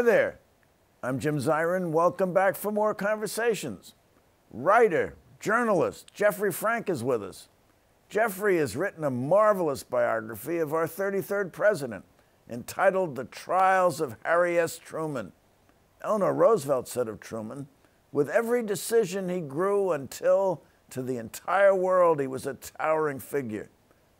Hi there. I'm Jim Zirin. Welcome back for more conversations. Writer, journalist Jeffrey Frank is with us. Jeffrey has written a marvelous biography of our 33rd president entitled The Trials of Harry S. Truman. Eleanor Roosevelt said of Truman, with every decision he grew until to the entire world he was a towering figure.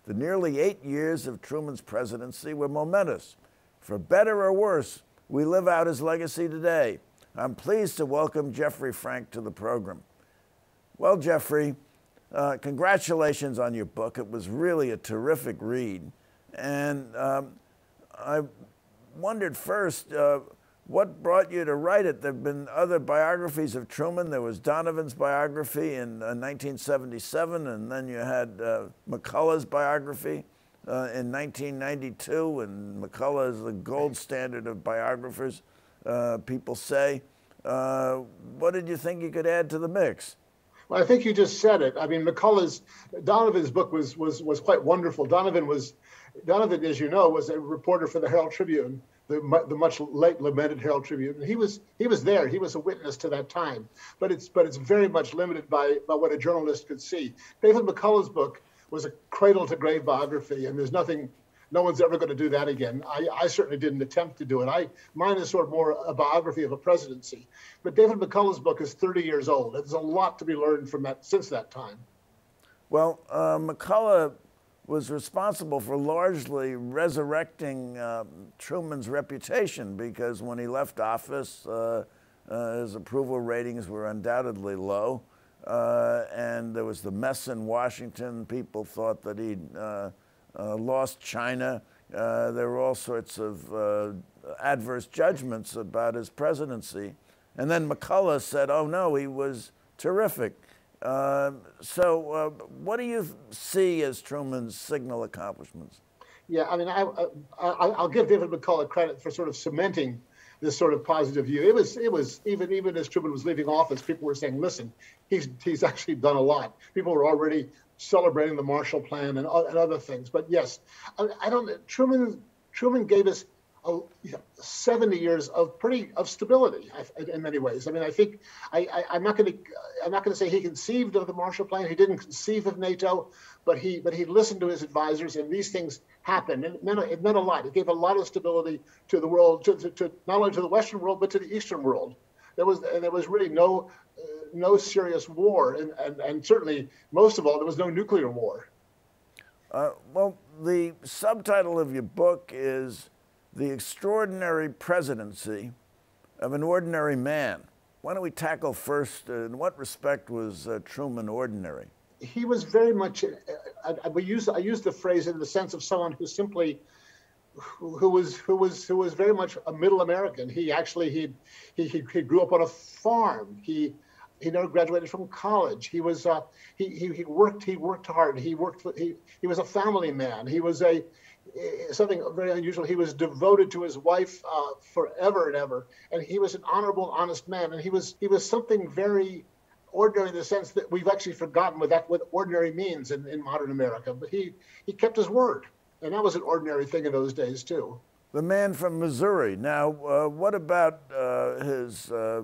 The nearly eight years of Truman's presidency were momentous. For better or worse, we live out his legacy today. I'm pleased to welcome Jeffrey Frank to the program. Well, Jeffrey, uh, congratulations on your book. It was really a terrific read. And um, I wondered first, uh, what brought you to write it? There have been other biographies of Truman. There was Donovan's biography in uh, 1977, and then you had uh, McCullough's biography. Uh, in 1992, and McCullough is the gold standard of biographers, uh, people say. Uh, what did you think you could add to the mix? Well, I think you just said it. I mean, McCullough's Donovan's book was was was quite wonderful. Donovan was Donovan, as you know, was a reporter for the Herald Tribune, the, the much late lamented Herald Tribune. He was he was there. He was a witness to that time. But it's but it's very much limited by by what a journalist could see. David McCullough's book was a cradle to grave biography, and there's nothing, no one's ever going to do that again. I, I, certainly didn't attempt to do it. I mine is sort of more a biography of a presidency, but David McCullough's book is 30 years old. There's a lot to be learned from that since that time. Well, uh, McCullough was responsible for largely resurrecting uh, Truman's reputation because when he left office, uh, uh his approval ratings were undoubtedly low. Uh, and there was the mess in Washington. People thought that he'd uh, uh, lost China. Uh, there were all sorts of uh, adverse judgments about his presidency. And then McCullough said, oh no, he was terrific. Um, so, uh, what do you see as Truman's signal accomplishments? Yeah, I mean, I, I, I'll give David McCullough credit for sort of cementing this sort of positive view. It was it was even even as Truman was leaving office, people were saying, "Listen, he's he's actually done a lot." People were already celebrating the Marshall Plan and, and other things. But yes, I, I don't. Truman Truman gave us oh, you know, 70 years of pretty of stability in many ways. I mean, I think I, am not going to I'm not going to say he conceived of the Marshall Plan. He didn't conceive of NATO, but he but he listened to his advisors, and these things happened. And it meant, it meant a lot. It gave a lot of stability to the world, to, to, to, not only to the Western world but to the Eastern world. There was and there was really no uh, no serious war, and, and and certainly most of all, there was no nuclear war. Uh, well, the subtitle of your book is the extraordinary presidency of an ordinary man. Why don't we tackle first uh, in what respect was uh, Truman ordinary? He was very much, uh, I, I, use, I use the phrase in the sense of someone who simply who, was who was who was very much a middle American. He actually he he, he grew up on a farm. He he never graduated from college. He was uh, he, he, he worked he worked hard. He worked he he was a family man. He was a Eh, something very unusual. He was devoted to his wife uh, forever and ever, and he was an honorable, honest man. And he was he was something very ordinary in the sense that we've actually forgotten what that what ordinary means in, in modern America. But he he kept his word, and that was an ordinary thing in those days too. The man from Missouri. Now, uh, what about uh, his? Uh,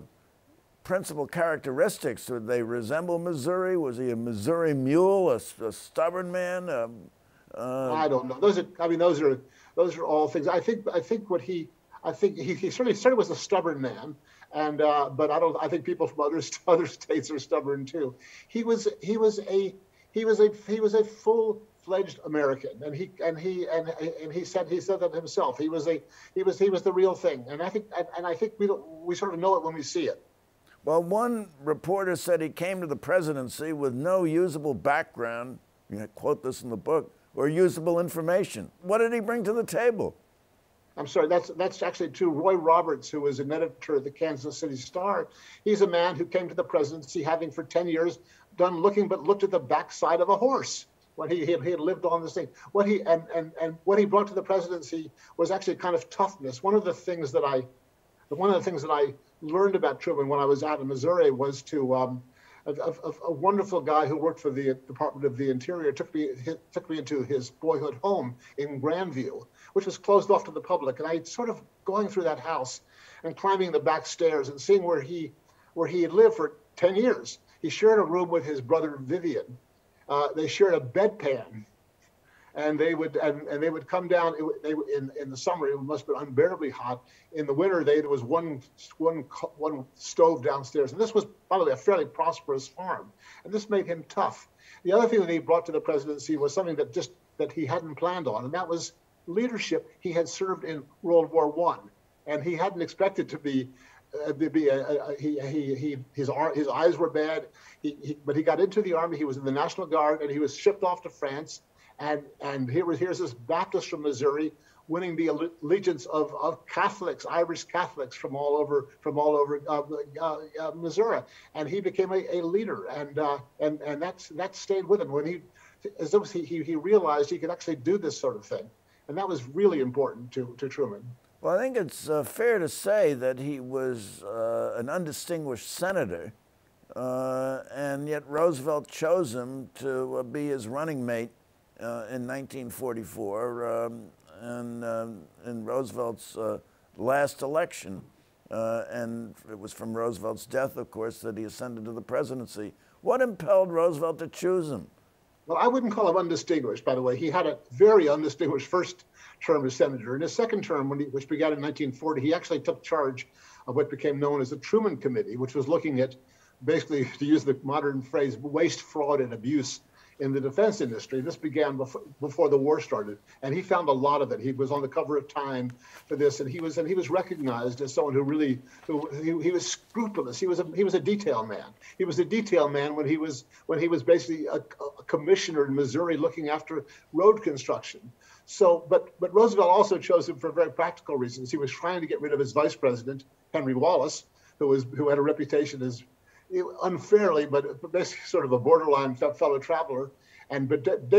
principal characteristics? Did they resemble Missouri? Was he a Missouri mule, a, a stubborn man? Um, um, I don't know. Those are. I mean, those are. Those are all things. I think. I think what he. I think he, he certainly certainly was a stubborn man, and uh, but I don't. I think people from other other states are stubborn too. He was. He was a. He was a. He was a full fledged American, and he and he and and he said he said that himself. He was a he was he was the real thing, and I think and, and I think we we sort of know it when we see it. Well, one reporter said he came to the presidency with no usable background. You know, quote this in the book or usable information. What did he bring to the table? I'm sorry, that's that's actually to Roy Roberts, who was an editor of the Kansas City Star, he's a man who came to the presidency having for 10 years done looking but looked at the backside of a horse when he, he, had, lived on the scene. What he and, and and what he brought to the presidency was actually kind of toughness. One of the things that I one of the things that I learned about Truman when I was out in Missouri was to um, a, a, a, wonderful guy who worked for the Department of the Interior took me took me into his boyhood home in Grandview, which was closed off to the public. And I sort of going through that house and climbing the back stairs and seeing where he where he had lived for 10 years. He shared a room with his brother Vivian. Uh, they shared a bedpan and they would and, and they would come down. It, they in in the summer it must have been unbearably hot. In the winter, they there was one one one stove downstairs, and this was by the way a fairly prosperous farm, and this made him tough. The other thing that he brought to the presidency was something that just that he hadn't planned on, and that was leadership. He had served in World War One, and he hadn't expected to be uh, be a, a, he, he, he, his, his eyes were bad, he, he, but he got into the army. He was in the National Guard and he was shipped off to France. And, and here, here's this Baptist from Missouri winning the allegiance of, of Catholics, Irish Catholics from all over from all over uh, uh, uh, Missouri, and he became a, a leader, and uh, and and that's that stayed with him. When he, as as he, he, he realized he could actually do this sort of thing, and that was really important to to Truman. Well, I think it's uh, fair to say that he was uh, an undistinguished senator, and yet Roosevelt chose him to be his running mate in 1944 um, and, uh, in Roosevelt's uh, last election. Uh, and it was from Roosevelt's death, of course, that he ascended to the presidency. What impelled Roosevelt to choose him? Well, I wouldn't call him undistinguished, by the way. He had a very undistinguished first term as senator. In his second term, he, which began in 1940, he actually took charge of what became known as the Truman Committee, which was looking at basically, to use the modern phrase, waste, fraud, and abuse in the defense industry. This began before, before the war started, and he found a lot of it. He was on the cover of Time for this, and he was and he was recognized as someone who really who he, he was scrupulous. He was a he was a detail man. He was a detail man when he was when he was basically a, a commissioner in Missouri looking after road construction. So, but but Roosevelt also chose him for very practical reasons. He was trying to get rid of his vice president Henry Wallace, who was who had a reputation as unfairly, but basically sort of a borderline fellow traveler, and but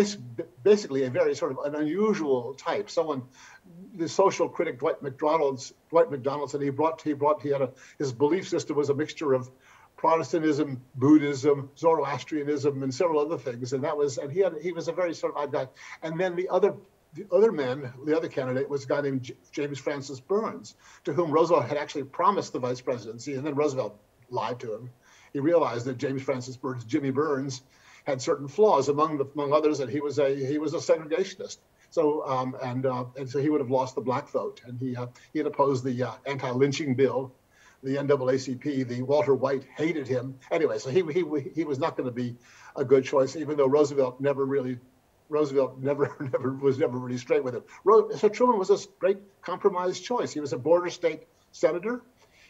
basically a very sort of an unusual type. Someone, the social critic Dwight Macdonald's Dwight said he brought he brought he had a his belief system was a mixture of Protestantism, Buddhism, Zoroastrianism, and several other things, and that was and he had he was a very sort of odd guy. And then the other the other man, the other candidate, was a guy named James Francis Byrnes, to whom Roosevelt had actually promised the vice presidency, and then Roosevelt lied to him he realized that James Francis Byrnes, Jimmy Byrnes, had certain flaws, among the, among others that he was a he was a segregationist. So um, and uh, and so he would have lost the black vote, and he uh, he had opposed the uh, anti-lynching bill, the NAACP. The Walter White hated him anyway, so he he he was not going to be a good choice, even though Roosevelt never really. Roosevelt never, never was never really straight with him. So Truman was a great compromise choice. He was a border state senator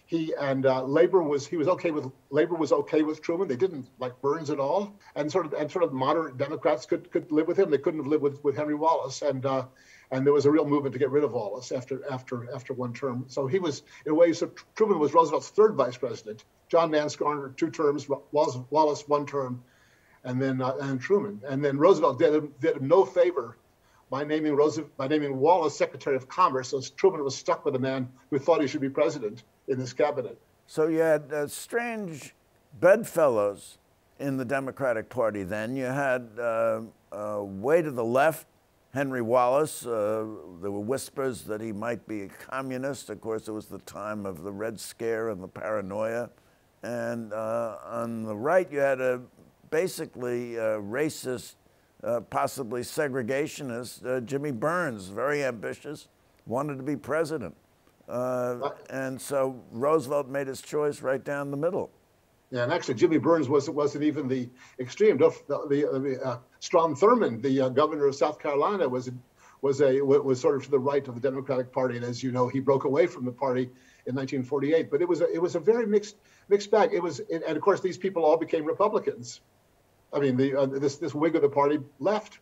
he and uh, labor was he was okay with labor was okay with Truman. They didn't like Byrnes at all, and sort of and sort of moderate Democrats could could live with him. They couldn't have lived with, with Henry Wallace, and uh, and there was a real movement to get rid of Wallace after after after one term. So he was in a way. So Truman was Roosevelt's third vice president. John Nance Garner two terms, Wallace, Wallace one term, and then uh, and Truman. And then Roosevelt did him, did him no favor by naming Roosevelt by naming Wallace Secretary of Commerce. So Truman was stuck with a man who thought he should be president in his cabinet. So you had uh, strange bedfellows in the Democratic Party then. You had uh, uh, way to the left, Henry Wallace. Uh, there were whispers that he might be a communist. Of course, it was the time of the Red Scare and the paranoia. And uh, on the right, you had a basically a racist, uh, possibly segregationist, Jimmy Byrnes, very ambitious, wanted to be president. Uh, and so Roosevelt made his choice right down the middle. Yeah, and actually, Jimmy Byrnes wasn't wasn't even the extreme. The, the, the uh, Strom Thurmond, the uh, governor of South Carolina, was was a was sort of to the right of the Democratic Party, and as you know, he broke away from the party in 1948. But it was a, it was a very mixed mixed bag. It was, and of course, these people all became Republicans. I mean, the uh, this this wing of the party left,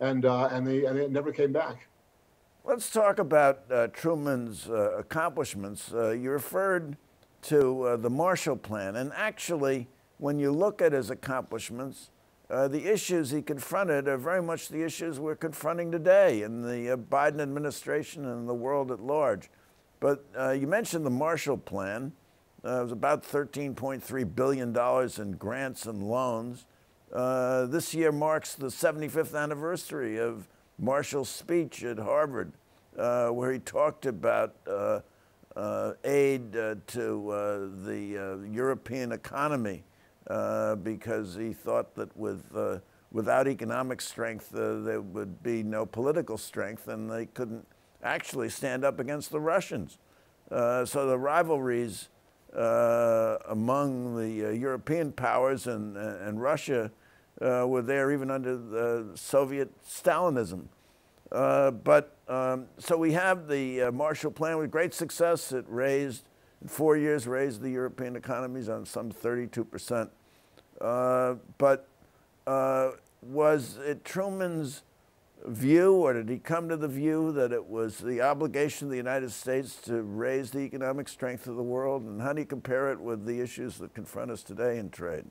and uh, and they and it never came back. Let's talk about uh, Truman's uh, accomplishments. Uh, you referred to uh, the Marshall Plan, and actually, when you look at his accomplishments, uh, the issues he confronted are very much the issues we're confronting today in the uh, Biden administration and the world at large. But you mentioned the Marshall Plan, it was about $13.3 billion in grants and loans. This year marks the 75th anniversary of Marshall's speech at Harvard, uh, where he talked about uh, uh, aid uh, to the European economy because he thought that with, without economic strength, there would be no political strength and they couldn't actually stand up against the Russians. so the rivalries uh, among the uh, European powers and, and Russia uh, were there even under the Soviet Stalinism. Uh, but um, so we have the uh, Marshall Plan with great success. It raised, in four years, raised the European economies on some 32%. Uh, but was it Truman's view, or did he come to the view that it was the obligation of the United States to raise the economic strength of the world? And how do you compare it with the issues that confront us today in trade?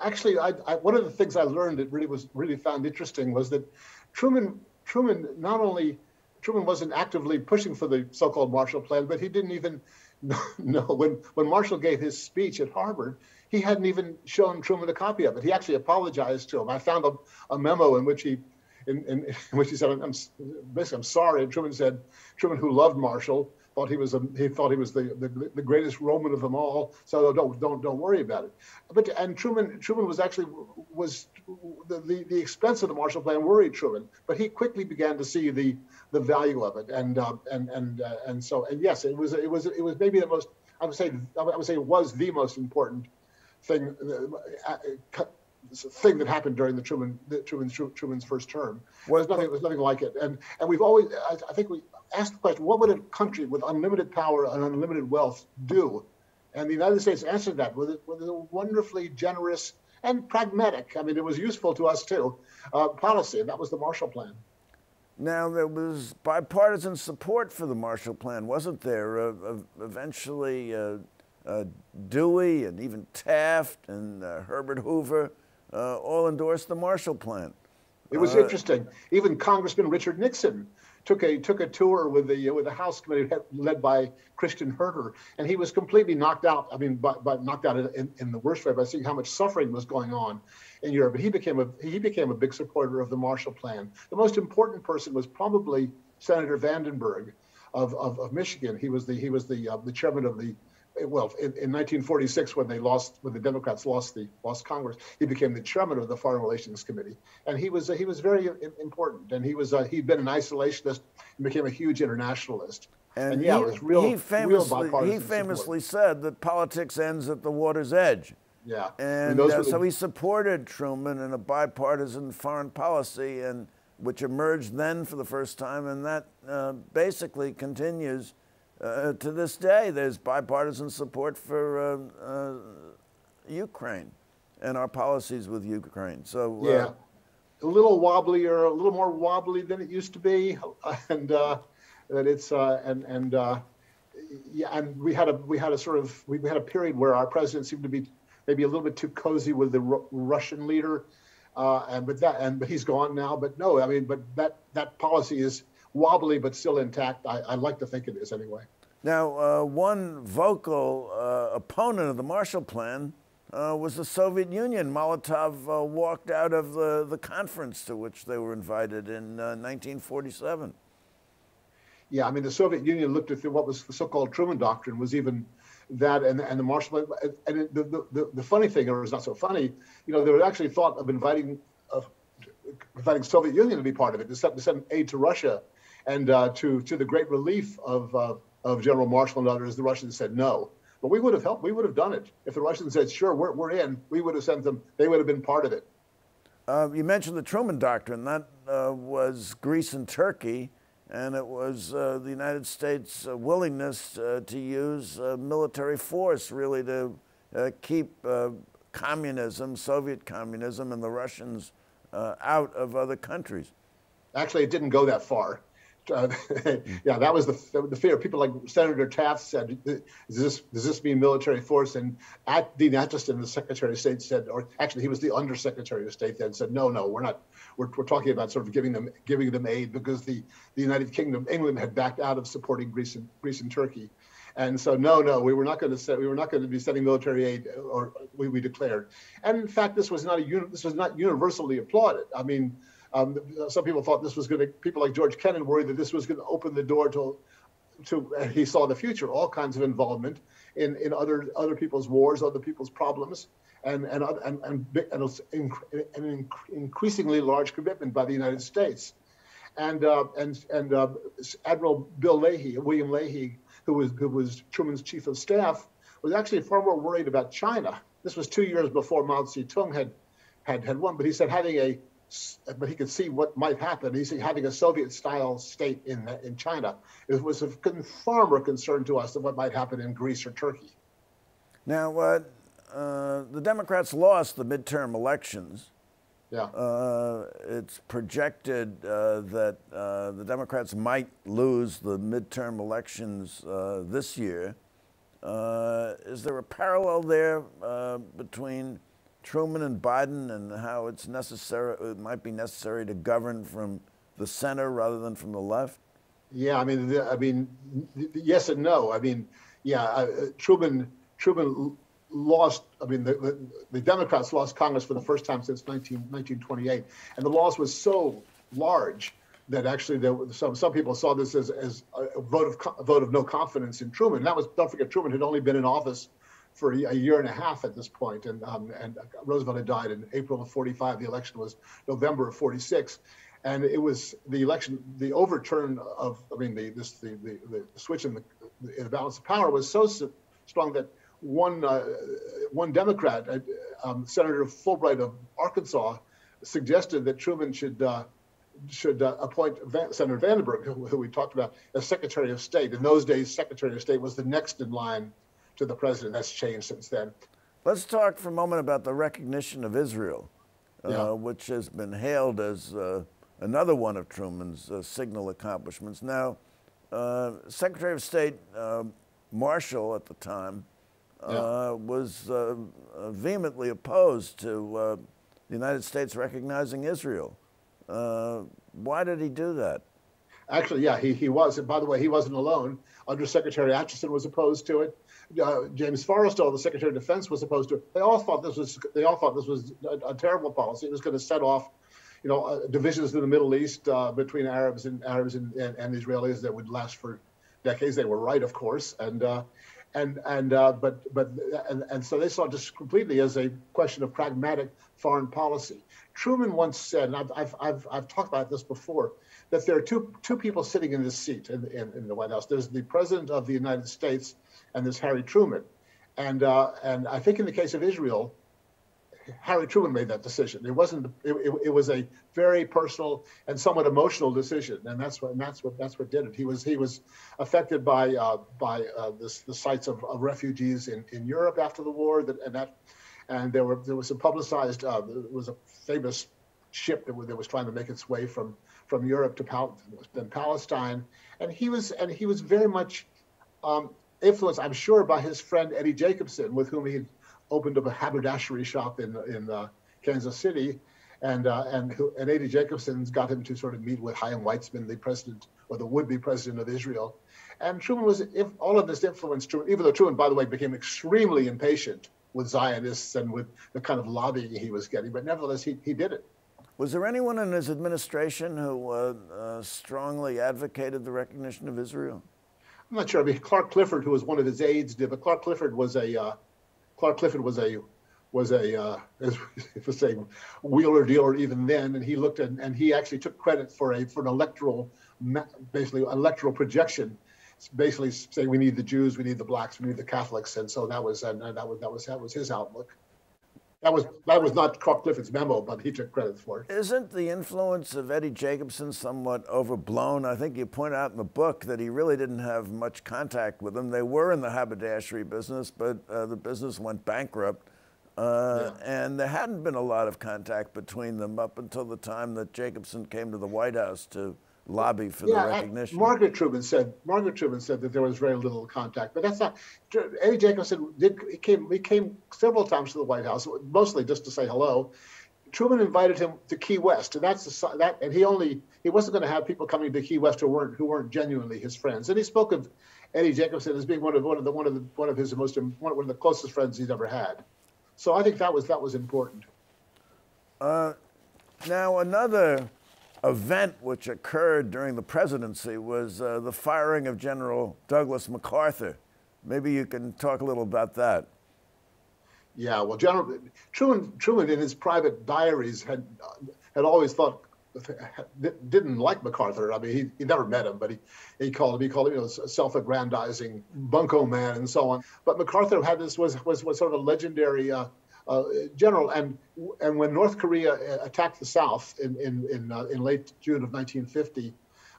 Actually, I, I, one of the things I learned that really was really found interesting was that Truman Truman not only Truman wasn't actively pushing for the so-called Marshall Plan, but he didn't even know when when Marshall gave his speech at Harvard, he hadn't even shown Truman a copy of it. He actually apologized to him. I found a, a memo in which he in, in, in, which he said, I'm, basically, I'm sorry. And Truman said, Truman, who loved Marshall, thought he was a, he thought he was the, the, the greatest Roman of them all. So don't don't don't worry about it. But and Truman Truman was actually was the, the, the expense of the Marshall Plan worried Truman, but he quickly began to see the the value of it. And uh, and and uh, and so and yes, it was it was it was maybe the most I would say I would say it was the most important thing. Uh, uh thing that happened during the Truman the Truman's Truman's first term. Well, nothing. There's nothing like it. And and we've always. I, I, think we asked the question: What would a country with unlimited power and unlimited wealth do? And the United States answered that with with a wonderfully generous and pragmatic. I mean, it was useful to us too. Uh, policy, and that was the Marshall Plan. Now there was bipartisan support for the Marshall Plan, wasn't there? Uh, eventually, uh, uh, Dewey and even Taft and uh, Herbert Hoover uh, all endorsed the Marshall Plan. It was uh, interesting. Even Congressman Richard Nixon took a took a tour with the with the House committee led by Christian Herter, and he was completely knocked out. I mean, by, by knocked out in, in, the worst way by seeing how much suffering was going on in Europe. But he became a he became a big supporter of the Marshall Plan. The most important person was probably Senator Vandenberg of, of, of Michigan. He was the he was the uh, the chairman of the well, in, in, 1946, when they lost, when the Democrats lost the lost Congress, he became the chairman of the Foreign Relations Committee, and he was uh, he was very important. And he was uh, he'd been an isolationist and became a huge internationalist. And, and yeah, he, it was real. He famously real he famously said that politics ends at the water's edge. Yeah, and uh, so he supported Truman in a bipartisan foreign policy, and which emerged then for the first time, and that uh, basically continues uh, to this day, there's bipartisan support for uh, uh, Ukraine and our policies with Ukraine. So uh, yeah, a little wobblier, a little more wobbly than it used to be, and uh, that it's and and yeah, and we had a we had a sort of we had a period where our president seemed to be maybe a little bit too cozy with the R- Russian leader, and but that and but he's gone now. But no, I mean, but that that policy is wobbly but still intact. I, I like to think it is anyway. Now, uh, one vocal uh, opponent of the Marshall Plan uh, was the Soviet Union. Molotov uh, walked out of the, the conference to which they were invited in 1947. Uh, yeah, I mean, the Soviet Union looked at what was the so-called Truman Doctrine was even that and, and the Marshall Plan. And the, the, the funny thing, or it's not so funny, you know, they were actually thought of inviting of inviting Soviet Union to be part of it, to send, to send aid to Russia and uh, to to the great relief of uh, of General Marshall and others, the Russians said no. But we would have helped. We would have done it if the Russians said, "Sure, we're, we're in." We would have sent them. They would have been part of it. Uh, you mentioned the Truman Doctrine. That uh, was Greece and Turkey, and it was uh, the United States' uh, willingness uh, to use uh, military force, really, to keep communism, Soviet communism, and the Russians out of other countries. Actually, it didn't go that far uh, yeah, that was the, the fear. People like Senator Taft said, "Does this does this mean military force?" And at Dean Acheson, the Secretary of State, said, or actually he was the Undersecretary of State then, said, "No, no, we're not. We're, we're talking about sort of giving them giving them aid because the, the United Kingdom, England, had backed out of supporting Greece and Greece and Turkey." And so, no, no, we were not going to set, we were not going to be sending military aid, or we, we declared. And in fact, this was not a this was not universally applauded. I mean, um, some people thought this was going to. People like George Kennan worried that this was going to open the door to, to. he saw the future, all kinds of involvement in in other other people's wars, other people's problems, and and and and, and an increasingly large commitment by the United States. And uh, and and uh, Admiral Bill Leahy, William Leahy who was, who was Truman's chief of staff, was actually far more worried about China. This was two years before Mao Zedong had, had, had won, but he said having a, but he could see what might happen. He said having a Soviet-style state in in China it was of far more concern to us than what might happen in Greece or Turkey. Now, uh, uh, the Democrats lost the midterm elections. Yeah. Uh, it's projected uh, that uh, the Democrats might lose the midterm elections uh, this year. Uh, is there a parallel there uh, between Truman and Biden and how it's necessary, it might be necessary to govern from the center rather than from the left? Yeah, I mean, the, I mean, yes and no. I mean, yeah, uh, Truman Truman lost, I mean, the, the, the, Democrats lost Congress for the first time since 19, 1928. And the loss was so large that actually there were some, some people saw this as, as a vote of, a vote of no confidence in Truman. And that was, don't forget, Truman had only been in office for a year and a half at this point, and um, and Roosevelt had died in April of 45. The election was November of 46, and it was the election, the overturn of, I mean, the this the the, the switch in the, the balance of power was so strong that one uh, one Democrat, uh, um, Senator Fulbright of Arkansas, suggested that Truman should uh, should uh, appoint Van- Senator Vandenberg, who, who, we talked about, as Secretary of State. In those days, Secretary of State was the next in line to the president. That's changed since then. Let's talk for a moment about the recognition of Israel, uh, which has been hailed as uh, another one of Truman's signal accomplishments. Now, Secretary of State Marshall at the time yeah. Uh, was uh, uh, vehemently opposed to the United States recognizing Israel. why did he do that? Actually, yeah, he, he was. And by the way, he wasn't alone. Undersecretary Acheson was opposed to it. Uh, James Forrestal, the Secretary of Defense, was opposed to. They all thought this was they all thought this was a, a terrible policy. It was going to set off, you know, uh, divisions in the Middle East uh, between Arabs and Arabs and, and, and, Israelis that would last for decades. They were right, of course, and and and uh, but but and, and so they saw this completely as a question of pragmatic foreign policy. Truman once said, and I've I've I've, I've talked about this before, that there are two two people sitting in this seat in, in, in the White House. There's the president of the United States, and there's Harry Truman, and uh, and I think in the case of Israel, Harry Truman made that decision. It wasn't. It, it, it, was a very personal and somewhat emotional decision, and that's what. And that's what. That's what did it. He was. He was affected by uh, by uh, this, the sights of, of, refugees in, in Europe after the war. That and that, and there were there was a publicized. Uh, there was a famous ship that, was, that was trying to make its way from from Europe to Pal- then Palestine, and he was and he was very much um, influenced, I'm sure, by his friend Eddie Jacobson, with whom he opened up a haberdashery shop in in uh, Kansas City, and uh, and who, and Eddie Jacobson's got him to sort of meet with Chaim Weizmann, the president or the would-be president of Israel, and Truman was if all of this influenced Truman, even though Truman, by the way, became extremely impatient with Zionists and with the kind of lobbying he was getting, but nevertheless he he did it. Was there anyone in his administration who uh, uh strongly advocated the recognition of Israel? I'm not sure. I mean, Clark Clifford, who was one of his aides, did, but Clark Clifford was a uh, Clark Clifford was a was a uh, as we say wheeler dealer even then, and he looked at and he actually took credit for a for an electoral basically electoral projection, basically saying we need the Jews, we need the blacks, we need the Catholics, and so that was and that was that was that was his outlook. That was that was not Clark Clifford's memo, but he took credit for it. Isn't the influence of Eddie Jacobson somewhat overblown? I think you point out in the book that he really didn't have much contact with them. They were in the haberdashery business, but uh, the business went bankrupt. Uh, yeah. And there hadn't been a lot of contact between them up until the time that Jacobson came to the White House to lobby for yeah, the recognition. Margaret Truman said Margaret Truman said that there was very little contact, but that's not. Eddie Jacobson did he came he came several times to the White House, mostly just to say hello. Truman invited him to Key West, and that's the, that. And he only he wasn't going to have people coming to Key West who weren't who weren't genuinely his friends. And he spoke of Eddie Jacobson as being one of one of the one of the one of his most one of the closest friends he's ever had. So I think that was that was important. Uh, now another event which occurred during the presidency was uh, the firing of General Douglas MacArthur. Maybe you can talk a little about that. Yeah, well, General Truman, Truman in his private diaries had had always thought didn't like MacArthur. I mean, he, he never met him, but he, he called him he called him you know self-aggrandizing bunco man and so on. But MacArthur had this was was, was sort of a legendary uh, uh, general, and and when North Korea uh, attacked the South in in in, uh, in late June of 1950.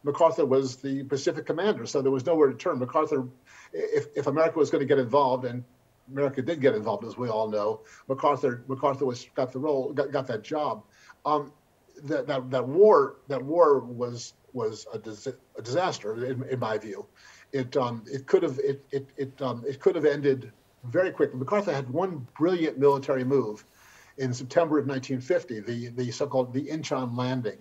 MacArthur was the Pacific commander, so there was nowhere to turn. MacArthur, if, if America was going to get involved, and America did get involved, as we all know. MacArthur MacArthur was got the role, got, got that job. Um, that, that that war that war was was a, dis- a disaster in, in, my view. It um, it could have it it it, um, it could have ended very quickly. MacArthur had one brilliant military move in September of 1950, the the so-called the Incheon landing,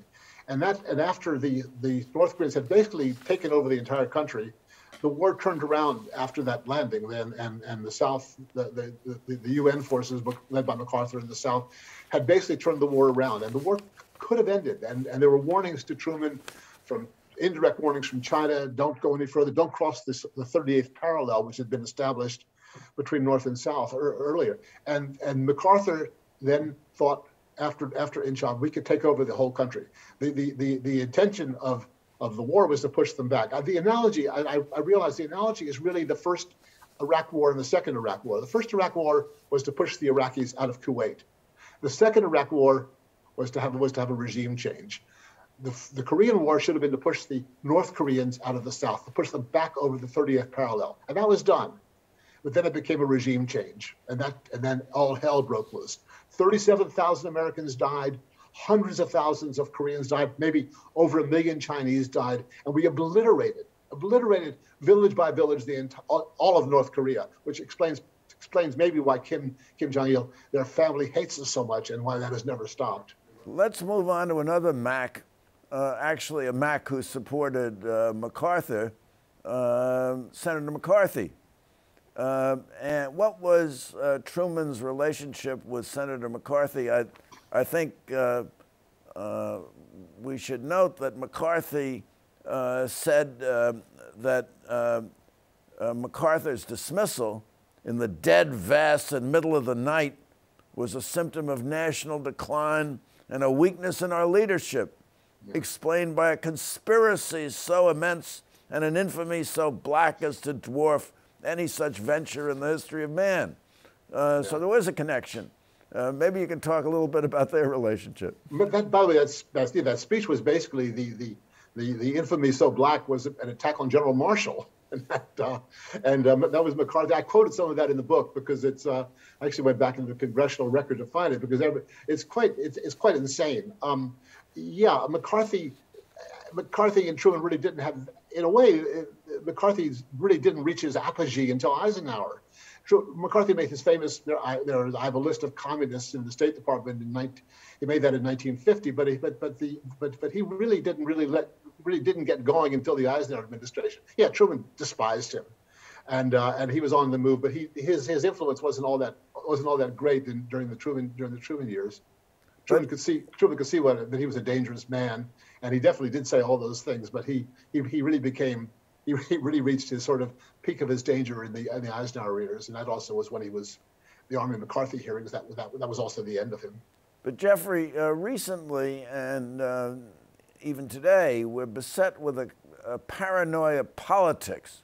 and that and after the the North Koreans had basically taken over the entire country the war turned around after that landing, then, and, and the South, the, the, the, UN forces led by MacArthur in the South, had basically turned the war around, and the war could have ended. And, and there were warnings to Truman from indirect warnings from China don't go any further, don't cross this, the 38th parallel, which had been established between North and South er, earlier. And, and MacArthur then thought after after Incheon, we could take over the whole country. The, the, the, the intention of of the war was to push them back. Uh, the analogy, I, I realize the analogy is really the first Iraq war and the second Iraq war. The first Iraq war was to push the Iraqis out of Kuwait. The second Iraq war was to have was to have a regime change. The, the Korean War should have been to push the North Koreans out of the South, to push them back over the 30th parallel, and that was done. But then it became a regime change, and that and then all hell broke loose. 37,000 Americans died hundreds of thousands of Koreans died, maybe over a million Chinese died, and we obliterated, obliterated village by village the entire, all of North Korea, which explains explains maybe why Kim Kim Jong Il, their family hates us so much, and why that has never stopped. Let's move on to another Mac, uh, actually a Mac who supported uh, MacArthur, uh, Senator McCarthy. Uh, and what was uh, Truman's relationship with Senator McCarthy? I, I think uh, uh, we should note that McCarthy uh, said uh, that uh, uh, MacArthur's dismissal in the dead, vast, and middle of the night was a symptom of national decline and a weakness in our leadership, yeah. explained by a conspiracy so immense and an infamy so black as to dwarf any such venture in the history of man. Yeah. So there was a connection. Uh, maybe you can talk a little bit about their relationship. But that, by the way, that's, that's, that speech was basically the, the, the, the infamy so black was an attack on General Marshall. And, that, uh, and um, that was McCarthy. I quoted some of that in the book because it's. Uh, I actually went back into the congressional record to find it because it's quite it's, it's quite insane. Um, yeah, McCarthy, McCarthy and Truman really didn't have. In a way, McCarthy really didn't reach his apogee until Eisenhower. So McCarthy made his famous. There, I, there, I have a list of communists in the State Department in 19, He made that in 1950, but he, but but the but but he really didn't really let really didn't get going until the Eisenhower administration. Yeah, Truman despised him, and uh, and he was on the move, but he his his influence wasn't all that wasn't all that great in, during the Truman during the Truman years. Truman could see Truman could see what that he was a dangerous man, and he definitely did say all those things. But he he, he really became he, really reached his sort of peak of his danger in the in the Eisenhower years, and that also was when he was the Army McCarthy hearings. That that that was also the end of him. But Jeffrey, uh, recently and uh, even today, we're beset with a, a, paranoia politics.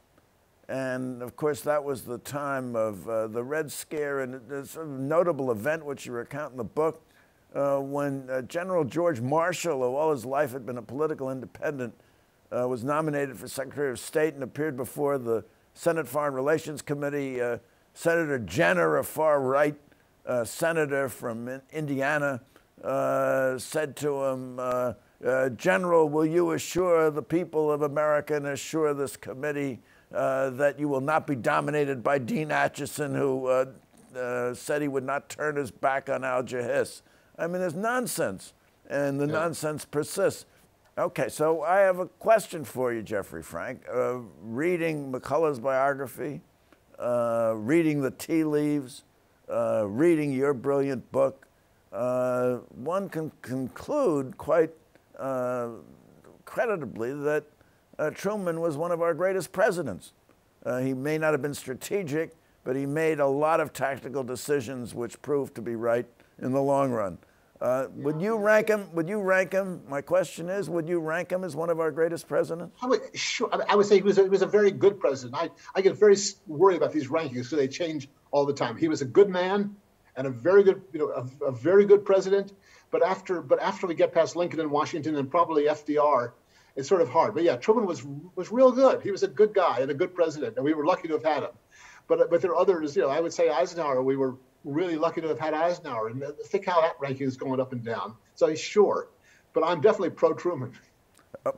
And of course, that was the time of uh, the Red Scare, and a notable event which you recount in the book uh, when uh, General George Marshall, who all his life had been a political independent, uh, was nominated for Secretary of State and appeared before the Senate Foreign Relations Committee. Uh, senator Jenner, a far right uh, senator from Indiana, uh, said to him, uh, uh, General, will you assure the people of America and assure this committee that you will not be dominated by Dean Acheson, who said he would not turn his back on Alger Hiss? I mean, it's nonsense, and the yeah. nonsense persists. Okay, so I have a question for you, Jeffrey Frank. Uh, reading McCullough's biography, uh, reading the tea leaves, uh, reading your brilliant book, uh, one can conclude quite uh, creditably that uh, Truman was one of our greatest presidents. he may not have been strategic, but he made a lot of tactical decisions which proved to be right in the long run. Uh, would you rank him? Would you rank him? My question is, would you rank him as one of our greatest presidents? I would, sure. I would say he was a, he was a very good president. I, I get very worried about these rankings because they change all the time. He was a good man and a very good, you know, a, a, very good president. But after, but after we get past Lincoln and Washington and probably FDR, it's sort of hard. But yeah, Truman was was real good. He was a good guy and a good president, and we were lucky to have had him. But but there are others. You know, I would say Eisenhower. We were really lucky to have had Eisenhower, and think how that ranking is going up and down. So he's sure, but I'm definitely pro Truman.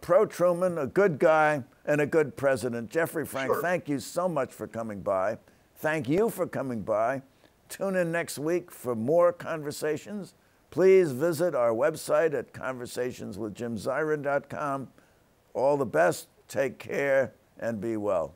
pro Truman, a good guy, and a good president. Jeffrey Frank, sure. thank you so much for coming by. Thank you for coming by. Tune in next week for more conversations. Please visit our website at conversationswithjimzirin.com. All the best, take care, and be well.